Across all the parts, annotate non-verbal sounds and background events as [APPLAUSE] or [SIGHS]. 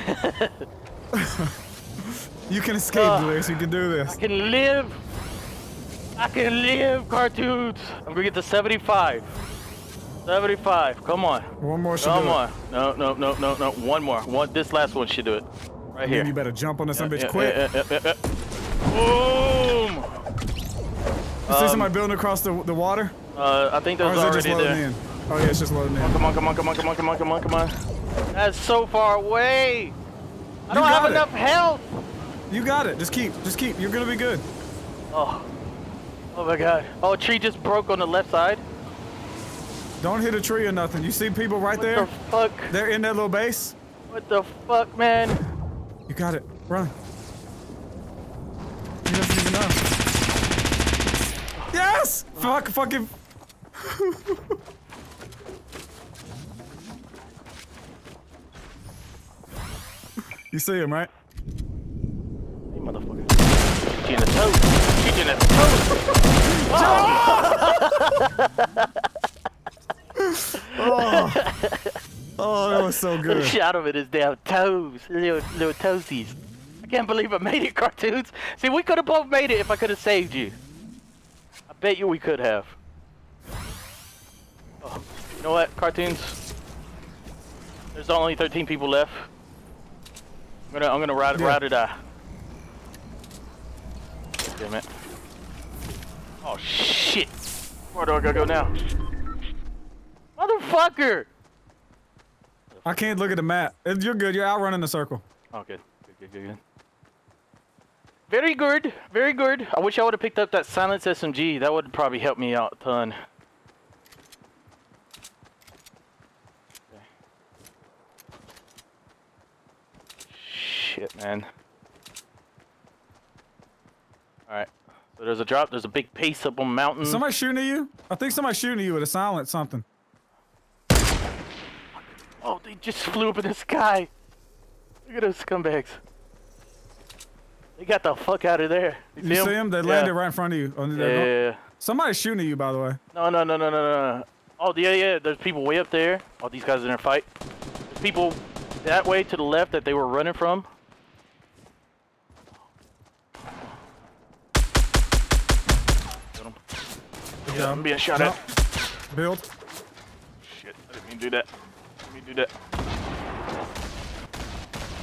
[LAUGHS] you can escape, Uh. You can do this. I can live. I can live, Cartoonz. I'm gonna get to 75. 75. Come on. One more Come on. No, no, no, no, no. One more. One. This last one should do it. Right here. you better jump on this some bitch Yeah, quick. yeah, yeah, yeah, yeah. Boom. You see somebody building across the, the water? Uh, I think there's is already there. In? Oh yeah, it's just loading in. Come on, come on, come on, come on, come on, come on, come on. That's so far away. I You don't have got it. enough health. You got it. Just keep. Just keep. You're gonna be good. Oh. Oh my god. Oh, a tree just broke on the left side. Don't hit a tree or nothing. You see people right there? What there? the fuck? They're in that little base. What the fuck, man? You got it. Run. He doesn't even know. Yes! Fuck, fucking. [LAUGHS] you see him, right? You motherfucker. She in the toe. She in the toes! Oh, [LAUGHS] oh, that was so toe. good. Shot him in his damn toes. Little, little toesies. I can't believe I made it, [LAUGHS] Cartoonz. See, we could have both made it if I could have saved you. I bet you we could have. Oh, you know what, Cartoonz? There's only 13 people left. I'm gonna, I'm gonna ride, Yeah. ride or die. Damn it. Oh shit. Where do I gotta go now? Motherfucker! I can't look at the map. Uh, You're good. You're outrunning the circle. Oh, good. Good, good, good, good. Very good. Very good. I wish I would have picked up that silence SMG. That would probably help me out a ton. Shit, man. Alright. So there's a drop. There's a big piece up on mountain. Somebody shooting at you? I think somebody's shooting at you with a silent something. Oh, they just flew up in the sky. Look at those scumbags. They got the fuck out of there. You see them? They Yeah. landed right in front of you. Oh, on the- Yeah, yeah, yeah. Somebody's shooting at you, by the way. No, no, no, no, no, no. no. Oh, yeah, yeah. There's people way up there. Oh, these guys are in a fight. There's people that way to the left that they were running from. 'Em. Yeah, I'm being shot Jump. at. Build. Shit, I didn't mean to do that. Let me do that.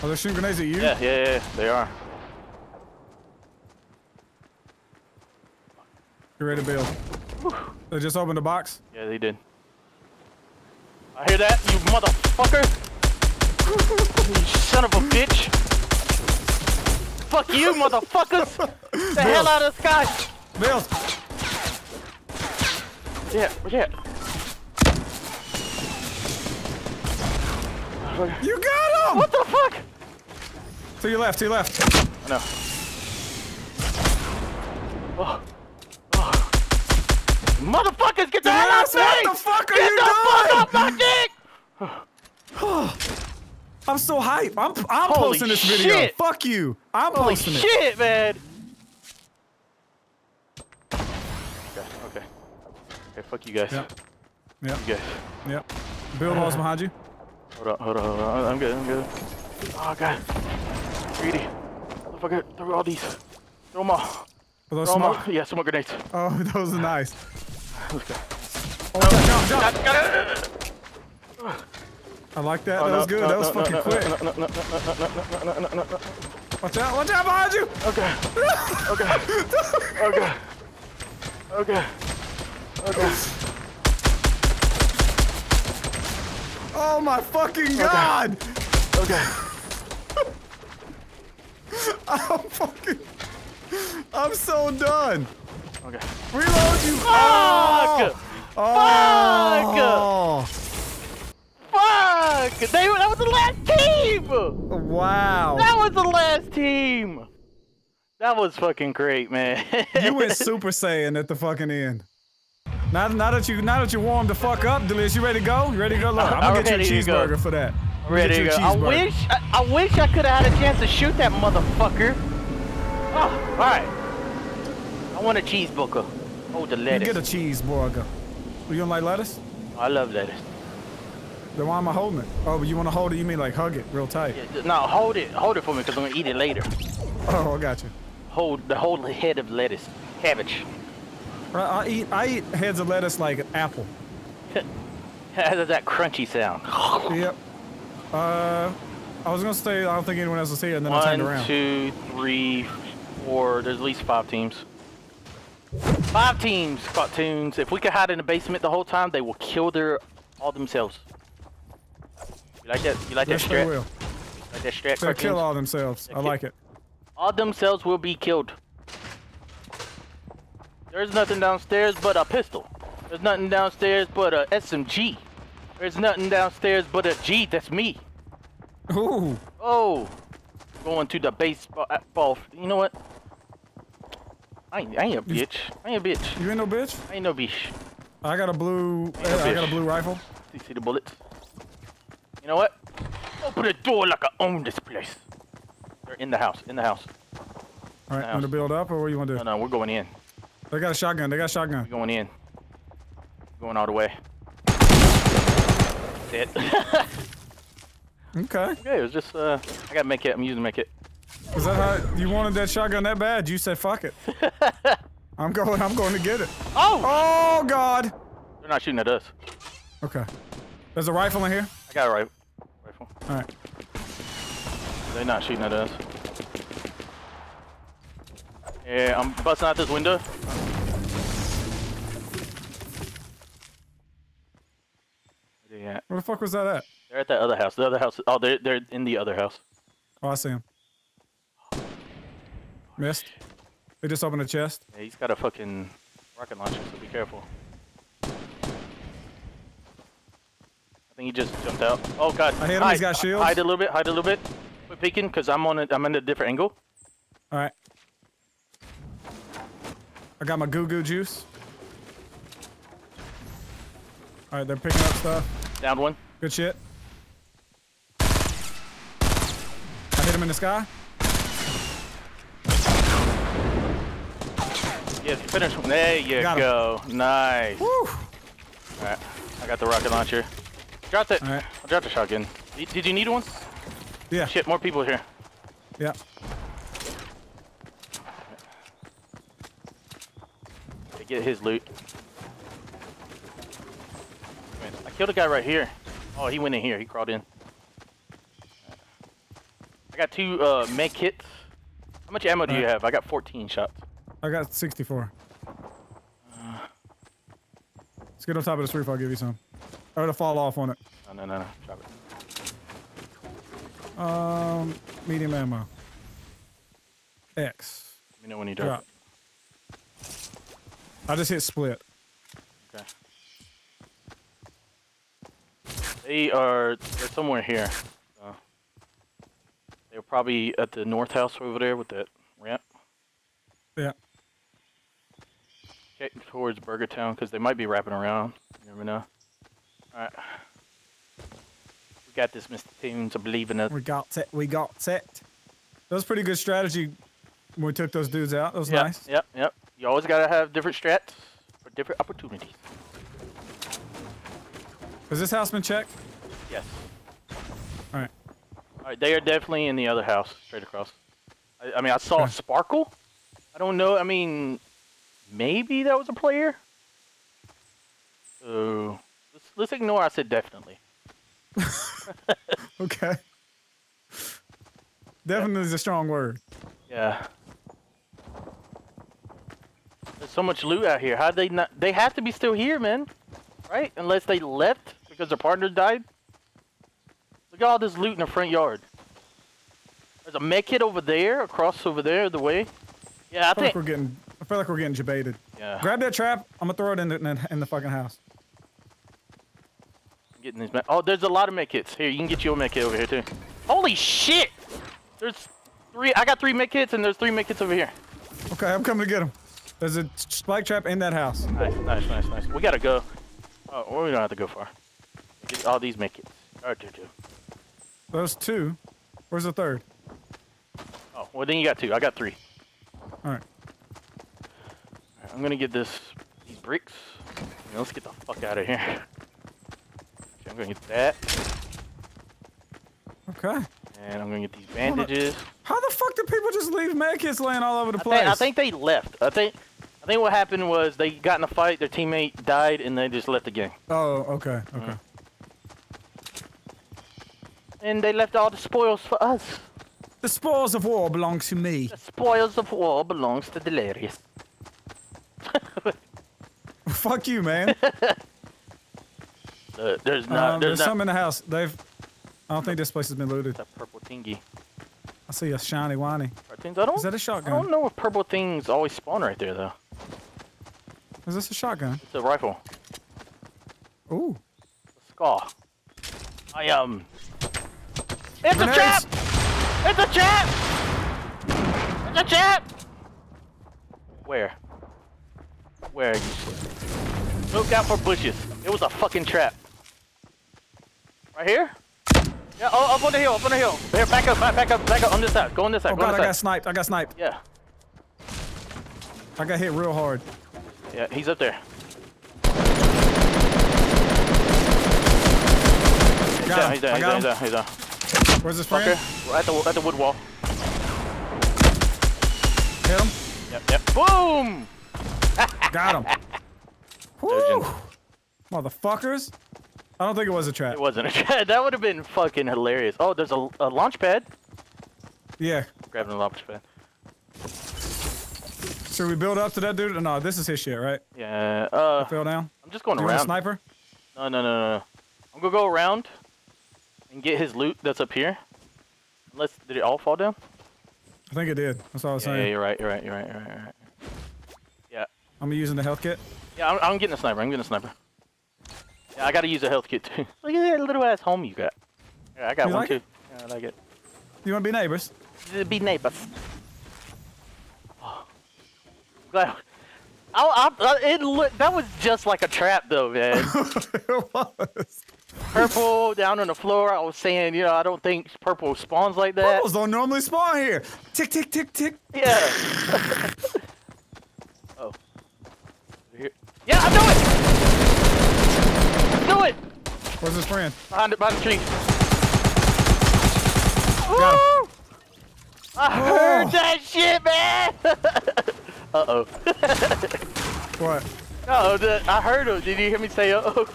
Are they shooting grenades at you? Yeah, yeah, yeah, they are. You ready to build? They just opened the box. Yeah, they did. I hear that, you motherfucker! you son of a bitch! Fuck you, motherfuckers! [LAUGHS] the hell out of the sky! Yeah, yeah. You got him! What the fuck? To your left, to your left. I know. Oh. Oh. Motherfuckers, get the hell out of me! what the fuck are get you the fuck off my dick! [SIGHS] I'm so hyped. I'm I'm Holy posting this video. shit. Fuck you. I'm Holy posting it. shit, man! Okay, fuck you guys. Yeah. Yeah. You Yeah. Yep. Bill walls behind you. Hold on, hold on, hold on. I'm good, I'm good. Oh, God. Greedy. Motherfucker, throw all these. Throw them all. Are those throw smoke? All. Yeah, smoke grenades. Oh, those are nice. Let's go. Oh, oh, jump, jump. I like that. Oh, that no, was good. No, that was no, fucking quick. Watch out, watch out behind you! Okay. okay. okay. Okay. Okay. Oh my fucking god! Okay. [LAUGHS] I'm fucking. I'm so done. Okay. Reload you. Fuck! Oh. Fuck! They, that was the last team! Oh. Wow. That was the last team! That was fucking great, man. You went [LAUGHS] Super Saiyan at the fucking end. Now, now that you now that you warmed the fuck up, Delish, you ready to go? You ready to go? Look, I'm gonna get you a go. cheeseburger for that. I'm Ready to go. I cheeseburger. wish I, I wish I could have had a chance to shoot that motherfucker. Oh, alright. I want a cheeseburger. Oh, the lettuce. You get a cheeseburger. You don't like lettuce? I love lettuce. Then why am I holding it? Oh, but you want to hold it? You mean like hug it real tight? Yeah, no, hold it. Hold it for me because I'm going to eat it later. Oh, I got you. Hold the whole head of lettuce. Cabbage. I, I eat I eat heads of lettuce like an apple. [LAUGHS] How does that crunchy sound? [LAUGHS] Yep. Uh, I was gonna say I don't think anyone else is here, and then I turned One, around. two, three, four. There's at least five teams. Five teams, Cartoonz. If we could hide in the basement the whole time, they will kill their all themselves. You like that? You like yes, that they will. Like that strat? They'll kill all themselves. They I like it. All themselves will be killed. There's nothing downstairs but a pistol. There's nothing downstairs but a SMG. There's nothing downstairs but a G. That's me. Ooh, Oh, going to the baseball. uh, Ball. You know what? I ain't, I ain't a bitch. I ain't a bitch. you ain't no bitch. I ain't no bitch. I got a blue. no I got a blue rifle. You see the bullets? You know what? Open the door like I own this place. They're in the house. In the house. All right, want to build up, or what you want to No, do? no, we're going in. They got a shotgun. They got a shotgun. We're going in. Going all the way. Dead. [LAUGHS] Okay. okay, it was just uh, I gotta make it. I'm using make it. Is that how you wanted that shotgun that bad? You said fuck it. [LAUGHS] I'm going. I'm going to get it. Oh! Oh God. They're not shooting at us. Okay. There's a rifle in here. I got a rifle. Rifle. All right. They're not shooting at us. Yeah, I'm busting out this window. Where the fuck was that at? They're at that other house. The other house. Oh, they're they're in the other house. Oh, I see him. Missed. They just opened a chest. Yeah, he's got a fucking rocket launcher, so be careful. I think he just jumped out. Oh god. I hit him, Hide, he's got shields. Hide a little bit. Hide a little bit. Quit peeking, cause I'm on a I'm in a different angle. All right. I got my goo goo juice. All right, they're picking up stuff. Down one. Good shit. I hit him in the sky. Yes, finish one. There you Got him. go. Nice. Woo! Alright, I got the rocket launcher. Dropped it. Alright. I dropped the shotgun. Did you need one? Yeah. Shit, more people here. Yeah. Get his loot. Killed a guy right here. Oh, he went in here. He crawled in. I got two uh, med kits. How much ammo do you have? I got 14 shots. I got 64. Let's get on top of this roof. I'll give you some. Or it'll fall off on it. No, no, no, no. Drop it. Um, medium ammo. X. Let me know when you drop. Drop. I just hit split. it. Okay. They are. They're somewhere here. So. They're probably at the north house over there with that ramp. Yeah. Okay, towards Burger Town because they might be wrapping around. You never know. Alright. We got this, Mr. Tunes. I believe in us. We got it. We got it. That was pretty good strategy when we took those dudes out. That was Yep, nice. yep, yep. You always gotta have different strats for different opportunities. Has this house been checked? Yes. All right. Alright, they are definitely in the other house, straight across. I, I mean, I saw a sparkle. I don't know. I mean, maybe that was a player. So let's, let's ignore. I said definitely. [LAUGHS] Okay. Definitely is a strong word. Yeah. There's so much loot out here. How they not? They have to be still here, man. Right? Unless they left because their partner died. Look at all this loot in the front yard. There's a med kit over there, across over there, the way. Yeah, I I feel like think. we're getting. I feel like we're getting debated. Yeah. Grab that trap. I'm gonna throw it in the in the, in the fucking house. I'm getting these med- Oh, there's a lot of med kits. Here, you can get your med kit over here too. Holy shit! There's three. I got three med kits, and there's three med kits over here. Okay, I'm coming to get them. There's a spike trap in that house. Nice, nice, nice, nice. We gotta go. Oh, well, we don't have to go far. All these med kits. Oh, two, two. Those two. Where's the third? Oh, well then you got two. I got three. All right. Alright, I'm gonna get this these bricks. Let's get the fuck out of here. Okay, I'm gonna get that, Okay. and I'm gonna get these bandages. How the fuck do people just leave medkits laying all over the I place? think, I think they left. I think I think what happened was they got in a fight, their teammate died, and they just left the game. Oh, okay, okay. Mm-hmm. And they left all the spoils for us. The spoils of war belong to me. The spoils of war belongs to Delirious. [LAUGHS] Fuck you, man. [LAUGHS] Uh, there's not. um, there's there's not. some in the house. They've. I don't think this place has been looted. That purple thingy. I see a shiny whiny. Cartoonz. I don't. Is that a shotgun? I don't know if purple things always spawn right there though. Is this a shotgun? It's a rifle. Ooh. A scar. I um. It's a trap! It's a trap! It's a trap! Where? Where? Are you? Look out for bushes. It was a fucking trap. Right here? Yeah, oh, up on the hill, up on the hill. Here, back up, back, up, back up on this side. Go on this side, Oh go on god, I this got side. sniped. I got sniped. Yeah, I got hit real hard. Yeah, he's up there. He's down, he's down, I down, he's down, he's down. Where's his friend? Fucker, at the, at the wood wall. Hit him. Yep, yep. Boom! [LAUGHS] Got him. [LAUGHS] Woo! Motherfuckers. I don't think it was a trap. It wasn't a [LAUGHS] trap. That would have been fucking hilarious. Oh, there's a, a launch pad. Yeah. Grabbing the launch pad. Should we build up to that dude? No, this is his shit, right? Yeah. Uh, Fell down. I'm just going You want a around. sniper? No, no, no, no. I'm gonna go around and get his loot that's up here. Unless did it all fall down? I think it did. That's all I was Yeah, yeah, you're right. You're right. You're right. You're right. You're right. Yeah. I'm using the health kit. Yeah, I'm, I'm getting a sniper. I'm getting a sniper. Yeah, I gotta use a health kit too. [LAUGHS] Look at that little ass home you got. Yeah, I got You one like too. it? Yeah, I like it. You want to be neighbors? Be neighbors. Glad. I, I, it that was just like a trap though, man. [LAUGHS] it was. purple down on the floor. I was saying, you know, I don't think purple spawns like that. Purples don't normally spawn here. Tick, tick, tick, tick. Yeah. [LAUGHS] oh. Here. Yeah, I knew it. I knew it. Where's his friend? Behind it, behind the tree. Got him. Woo! I heard Oh. that shit, man. [LAUGHS] uh oh. [LAUGHS] What? no, the, I heard him. Did you hear me say uh oh?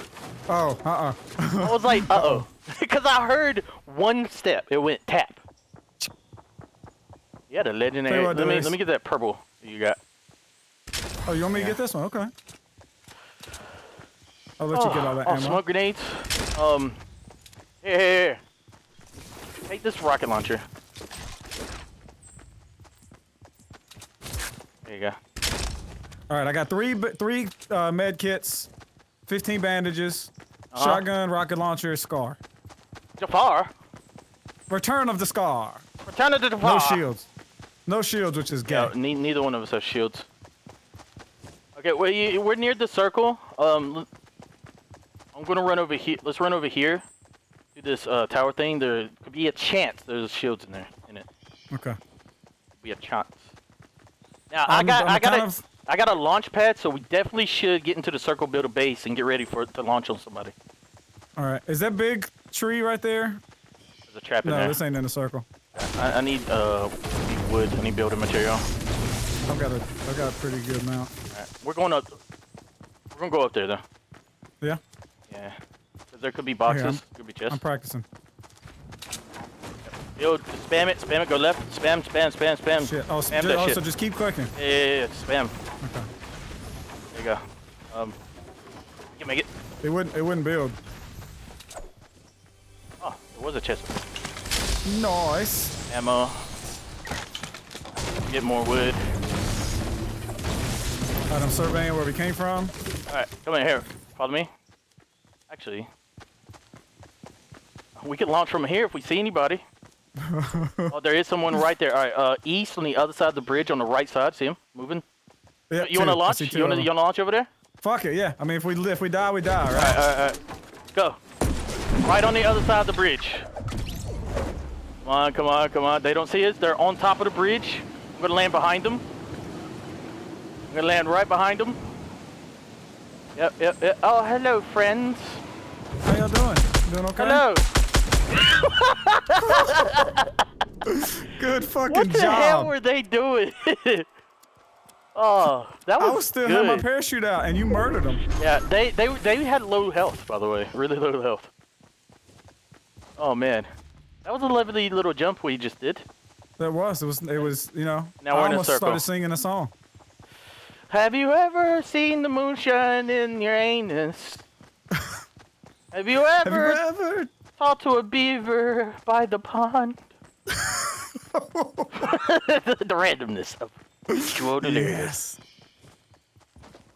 Oh, uh-uh. I was like, [LAUGHS] uh oh. Because [LAUGHS] I heard one step. It went tap. Yeah, the legendary. What, let me let me get that purple you got. oh, you want me to get this one? Okay. I'll let you get all that oh, ammo. smoke grenades. Um, here, here, here. Take this rocket launcher. There you go. All right, I got three three uh, med kits, 15 bandages, Uh-huh. shotgun, rocket launcher, scar. Jafar, Return of the scar. return of the Jafar. No shields. No shields, which is gay. Yeah, ne neither one of us have shields. Okay, well, you, we're near the circle. Um, I'm gonna run over here. Let's run over here. Do this uh, tower thing. There could be a chance there's shields in there. In it, Okay. be a chance. Now I I'm- got, I'm got a, of- I got a launch pad, so we definitely should get into the circle, build a base, and get ready for it to launch on somebody. All right. Is that big tree right there? There's a trap in there. No, this ain't in a circle. I, I need uh, wood. I need building material. I've got a, I've got a pretty good amount. Alright, we're going up. We're gonna go up there though. Yeah, Yeah. there could be boxes. I'm- could be chests. I'm practicing. Yo, spam it, spam it, go left. Spam, spam, spam, spam. Shit. Oh, spam that oh shit. so just keep clicking. Yeah, yeah, yeah, spam. Okay. There you go. Um, you can make it. It wouldn't, it wouldn't build. Oh, there was a chest. Nice. Ammo. Get more wood. All right, I'm surveying where we came from. Alright, come in here. Follow me. Actually, we could launch from here if we see anybody. Oh, there is someone right there. Alright, uh, east on the other side of the bridge on the right side. See him moving? Yeah, You want to launch? You wanna you wanna launch over there? Fuck it, yeah. I mean, if we if we die, we die, right? Alright, alright, alright. Go. Right on the other side of the bridge. Come on, come on, come on. They don't see us. They're on top of the bridge. I'm gonna land behind them. I'm gonna land right behind them. Yep, yep, yep. Oh, hello, friends. How y'all doing? Doing okay? Hello. [LAUGHS] Good fucking job. What the job. hell were they doing? [LAUGHS] oh, that was I was still good. had my parachute out, and you murdered them. Yeah, they they they had low health, by the way, really low health. Oh man, that was a lovely little jump we just did. That was. It was. It was. You know. Now I we're in a almost circle. started singing a song. Have you ever seen the moonshine in your anus? Have [LAUGHS] you Have you ever ever? to a beaver by the pond? [LAUGHS] the randomness of extraordinary. Yes.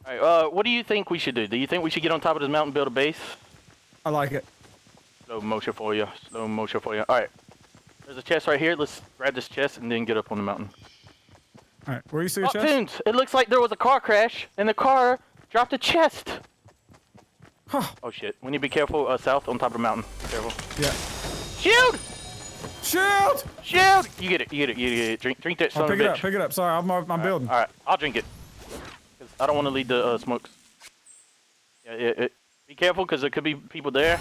All right, uh, what do you think we should do? Do you think we should get on top of this mountain, build a base? I like it. Slow motion for you. Slow motion for you. All right. There's a chest right here. Let's grab this chest and then get up on the mountain. All right. Where you see your Oh, chest? Tunes, it looks like there was a car crash and the car dropped a chest. Huh. Oh shit. We need to be careful uh, south on top of the mountain. Careful. Yeah. Shield! Shield! Shield! You get it. You get it. You get it. Drink, drink that son Oh, of pick it bitch. up. Pick it up. Sorry, I'm, I'm building. All right. I'll drink it. 'Cause I don't want to lead the uh, smokes. Yeah, it, it, be careful because there could be people there.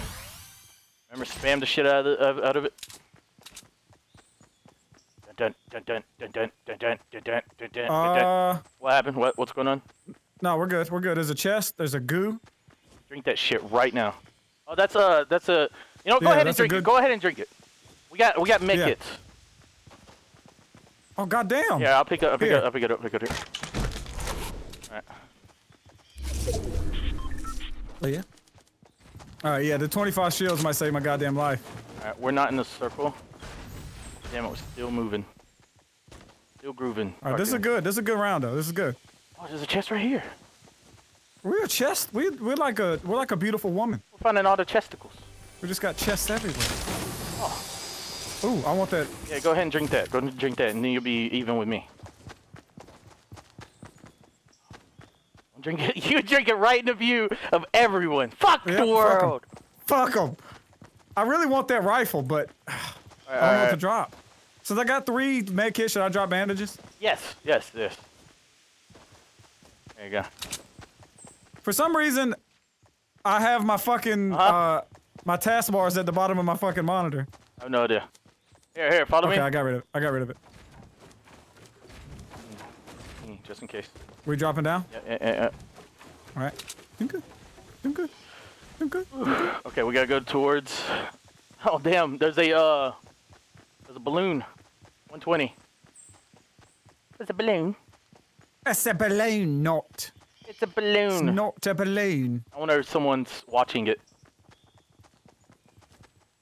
Remember, spam the shit out of, the, out of it. Dun dun dun dun dun dun dun dun dun dun dun dun. Uh, What happened? What what's going on? no, we're good. We're good. There's a chest. There's a goo. Drink that shit right now. Oh, that's a that's a. You know, go Yeah, ahead and drink it. Go ahead and drink it. We got we got med Yeah. Oh goddamn. Yeah, I'll pick up. I'll pick up, I'll pick it up. I'll pick it up. All right. Oh, yeah. All right. Yeah. The 25 shields might save my goddamn life. All right. We're not in the circle. Damn it, we're still moving. Still grooving. All right. This is good. This is a good round though. This is good. Oh, there's a chest right here. We're a chest. We we're like a we're like a beautiful woman. We're finding all the chesticles. We just got chests everywhere. Oh. Ooh, I want that. Yeah, go ahead and drink that. Go and drink that, and then you'll be even with me. Drink it. [LAUGHS] You drink it right in the view of everyone. Fuck Yeah, the world. Fuck them. I really want that rifle, but [SIGHS] I don't know what to drop. Since I got three med kits, should I drop bandages? Yes, yes, yes. There you go. For some reason, I have my fucking Uh-huh. uh my taskbars at the bottom of my fucking monitor. I have no idea. Here, here, follow Okay, me. I got rid of it. I got rid of it. Mm, Just in case. We dropping down? Yeah, yeah, yeah, yeah. All right. Doing good. Doing good. Doing good. [SIGHS] Okay, we gotta go towards. [LAUGHS] Oh damn! There's a uh, there's a balloon. 120. There's a balloon. It's a balloon, not. It's a It's balloon. not a balloon. I wonder if someone's watching it.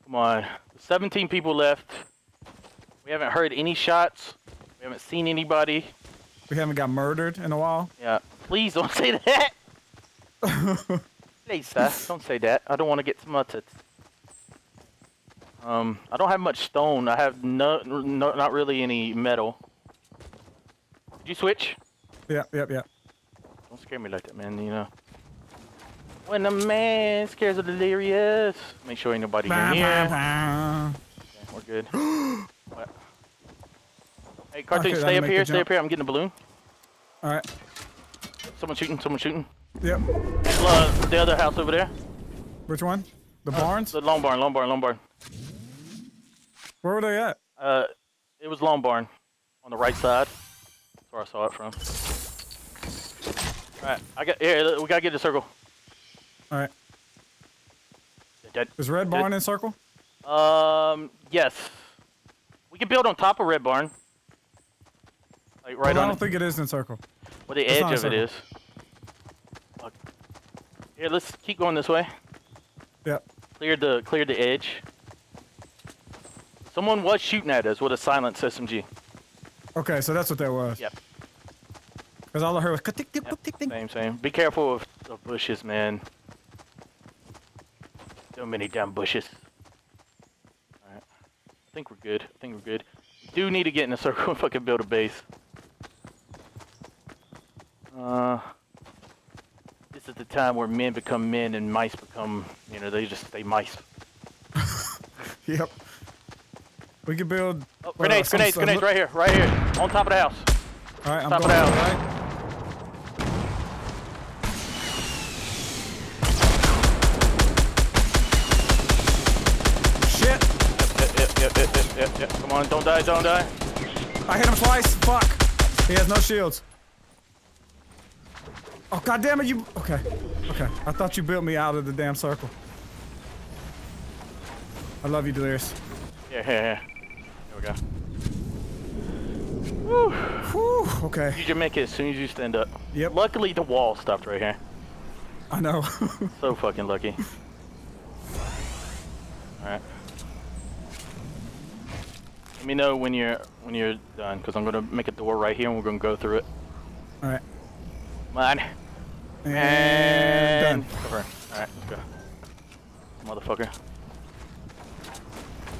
Come on. 17 people left. We haven't heard any shots. We haven't seen anybody. We haven't got murdered in a while. Yeah. Please don't say that. [LAUGHS] Please, sir. Don't say that. I don't want to get smutted. Um, I don't have much stone. I have no, no not really any metal. Did you switch? Yep, yep, yep. Don't scare me like that, man. You know. When a man scares a delirious. Make sure ain't nobody in here. Yeah, we're good. [GASPS] Hey, cartoon, Okay, stay up here. Stay up here. I'm getting a balloon. All right. Someone shooting. Someone shooting. Yep. Uh, the other house over there. Which one? The barns? The long barn. Long barn. Long barn. Where were they at? Uh, it was Long Barn on the right side. That's where I saw it from. Alright, I got here. We gotta get in a circle. All right. Dead. Is Red Barn in circle? Um, yes. We can build on top of Red Barn. Like right Well, I don't think it is in circle. where the it's edge of it is. Fuck. Here, let's keep going this way. Yep. Clear the clear the edge. Someone was shooting at us with a silent SMG. Okay, so that's what that was. Yep. Because all I heard was tick tick Yep, tick tick. Same, same. Be careful of the bushes, man. So many damn bushes. Alright. I think we're good. I think we're good. Do need to get in a circle I can build a base. Uh, this is the time where men become men and mice become, you know, they just stay mice. [LAUGHS] Yep. We can build. Oh, grenades, some- grenades, grenades right here, right here, on top of the house. All right, I'm Top going. out. All right. Yeah, come on, don't die, don't die. I hit him twice. Fuck. He has no shields. Oh god damn it, you okay. Okay. I thought you built me out of the damn circle. I love you, Delirious. Yeah, yeah, yeah. There we go. Woo. Whew, okay. You can make it as soon as you stand up. Yep. Luckily, the wall stopped right here. I know. So fucking lucky. [LAUGHS] Alright. Let me know when you're when you're done, because I'm gonna make a door right here and we're gonna go through it. Alright. Come on. And And done. Alright, let's go. Motherfucker.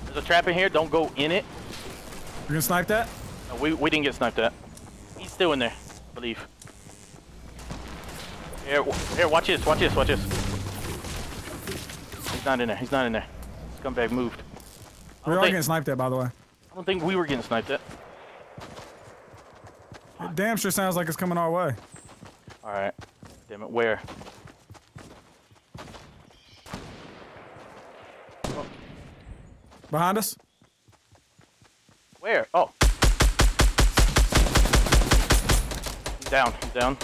There's a trap in here, don't go in it. You're gonna snipe that? No, we, we didn't get sniped at. He's still in there, I believe. Here, here, watch this, watch this, watch this. He's not in there, he's not in there. Scumbag moved. We are think, getting sniped at, by the way. I don't think we were getting sniped at. It damn sure sounds like it's coming our way. Alright. Damn it, where? Behind us? Where? Oh. He's down, he's down.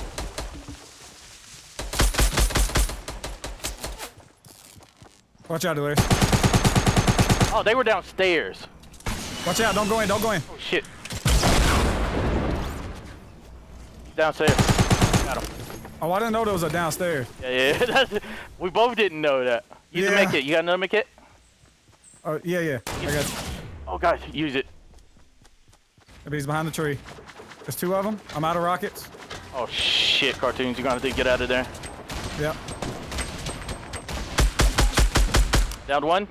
Watch out, Delirious. Oh, they were downstairs. Watch out, don't go in, don't go in. Oh shit. Downstairs. Got him. Oh, I didn't know there was a downstairs. Yeah, yeah. [LAUGHS] That's, we both didn't know that. Use Yeah. make it. You got another make it? Oh, uh, yeah, yeah. I got you. Oh god, use it. Maybe he's behind the tree. There's two of them. I'm out of rockets. Oh shit, Cartoonz. You're gonna have to get out of there. Yep. Down one.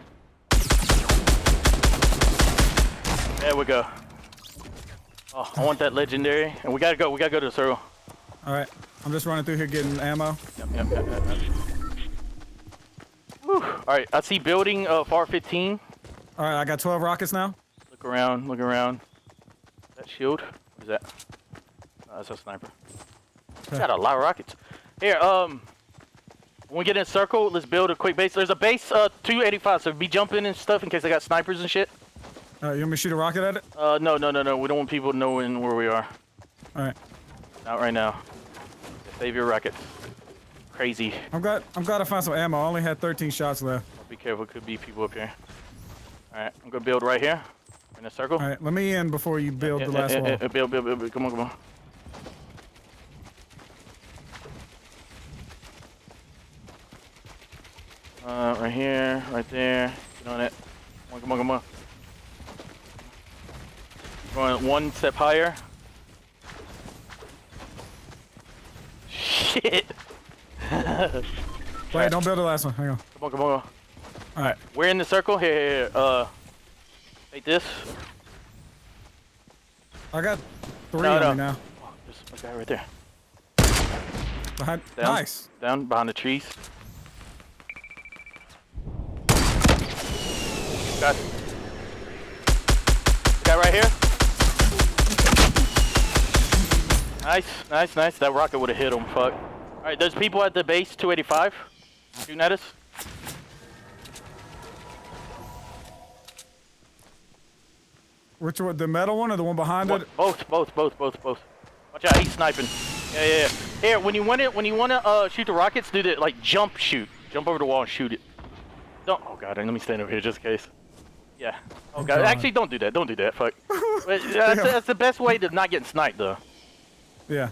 There we go. Oh, I want that legendary. And we gotta go. We gotta go to the circle. All right. I'm just running through here getting ammo. Yep, yep, yep, yep, yep. All right, I see building uh, FAR 15. All right, I got 12 rockets now. Look around, look around. That shield? What is that? Oh, that's a sniper. Got a lot of rockets. Here, um, when we get in a circle, let's build a quick base. There's a base, uh, 285, so be jumping and stuff in case they got snipers and shit. All right, you want me to shoot a rocket at it? Uh, no, no, no, no. We don't want people knowing where we are. All right. Not right now. Save your rockets. Crazy. I'm glad. I'm glad I found some ammo. I only had 13 shots left. Be careful, could be people up here. Alright, I'm gonna build right here. In a circle. All right, let me in before you build Yeah, the yeah, last yeah, wall. yeah, build, build, build, build. Come on, come on. Uh, right here, right there. Get on it. Come on, come on, come on. Going one step higher. Shit. Wait, don't build the last one. Hang on. Come on, come on. All right. We're in the circle. Here, here, here. Uh, take this. I got three No, no. now. Oh, there's a guy right there. Behind. Down. Nice. Down behind the trees. Got guy right here. Nice, nice, nice. That rocket would have hit him. Fuck. All right, there's people at the base, 285, shooting at us. Which one? The metal one or the one behind What- it? Both, both, both, both, both. Watch out, he's sniping. Yeah, yeah, yeah. Here, when you want to, when you want to uh, shoot the rockets, do the like jump shoot. Jump over the wall and shoot it. Don't. Oh god, let me stand over here just in case. Yeah. Oh, god. God. Actually, don't do that. Don't do that. Fuck. [LAUGHS] But that's, that's the best way to not get sniped, though. Yeah.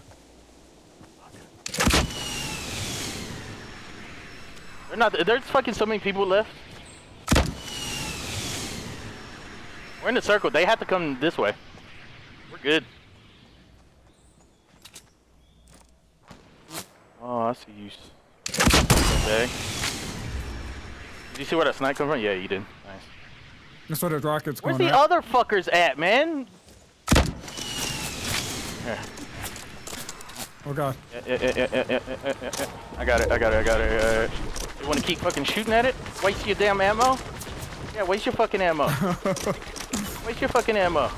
They're not. There's fucking so many people left. We're in the circle. They have to come this way. We're good. Oh, I see you. Okay. Did you see where that snipe come from? Yeah, you did. Nice. That's where the rockets Where's the at. other fuckers at, man? Here. Oh god. Yeah, yeah, yeah, yeah, yeah, yeah, yeah. I got it, I got it, I got it. You wanna keep fucking shooting at it? Waste your damn ammo? Yeah, waste your fucking ammo. [LAUGHS] waste your fucking ammo.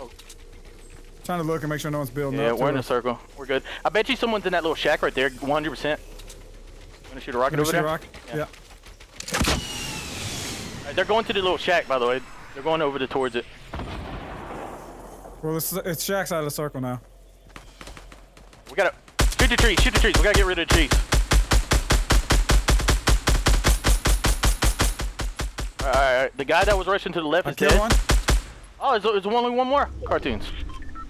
Oh. Trying to look and make sure no one's building yeah, up. Yeah, we're in it. a circle. We're good. I bet you someone's in that little shack right there, 100%. Gonna shoot a rocket over shoot there? A rock? Yeah. yeah. Right, they're going to the little shack, by the way. They're going over towards it. Well, it's, it's shack's out of the circle now. Gotta shoot the trees. Shoot the trees. We gotta get rid of the trees. All right, all right. The guy that was rushing to the left I is killed dead. one. Oh, there's, there's only one more. Cartoonz.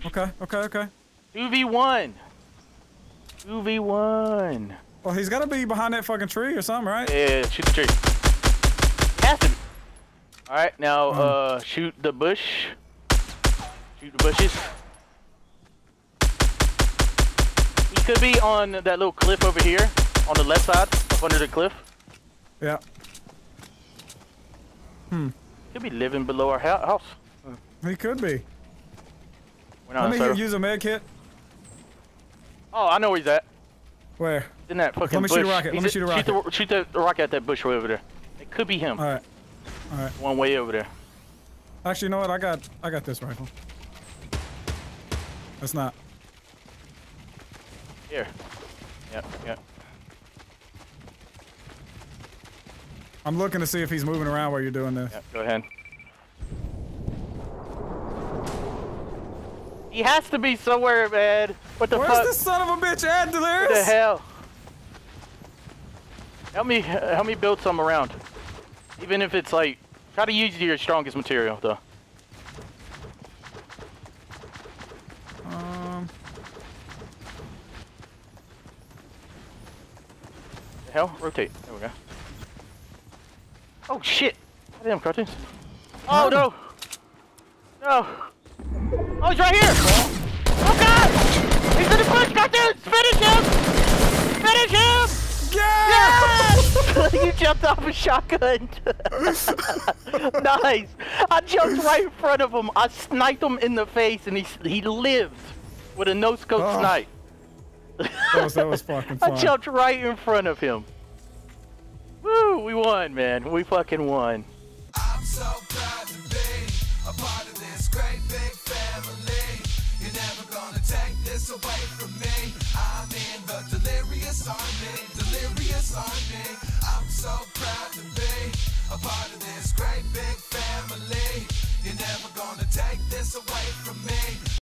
Okay, okay, okay. 2v1. 2v1. Well, he's got to be behind that fucking tree or something, right? Yeah, shoot the tree. Has to be. All right, now Hmm. uh, shoot the bush. Shoot the bushes. Could be on that little cliff over here, on the left side, up under the cliff. Yeah. Hmm. Could be living below our house. He could be. We're not Let me use a med kit. Oh, I know where he's at. Where? In that fucking me bush. shoot a rocket. Let me shoot a Shoot the, shoot the rocket at that bush way over there. It could be him. All right. All right. One way over there. Actually, you know what? I got I got this rifle. That's not. Here. Yep, yep. I'm looking to see if he's moving around while you're doing this. Yep, go ahead. He has to be somewhere, man. What the fuck? Where's fuck? this son of a bitch at, Delirious? What the hell? Help me, help me build some around. Even if it's like, try to use your strongest material, though. The hell? Rotate. There we go. Oh shit! Damn Cartoonz. Oh no! No! Oh, he's right here! Oh god! He's in the bush, Cartoonz! Finish him! Finish him! yeah! Yes! [LAUGHS] you jumped off a shotgun. [LAUGHS] nice. I jumped right in front of him. I sniped him in the face, and he he lived with a no scope Oh. snipe. That was, that was fucking fun. I jumped right in front of him. Woo, we won, man. We fucking won. I'm so proud to be a part of this great big family. You're never gonna take this away from me. I'm in the delirious army, delirious army. I'm so proud to be a part of this great big family. You're never gonna take this away from me.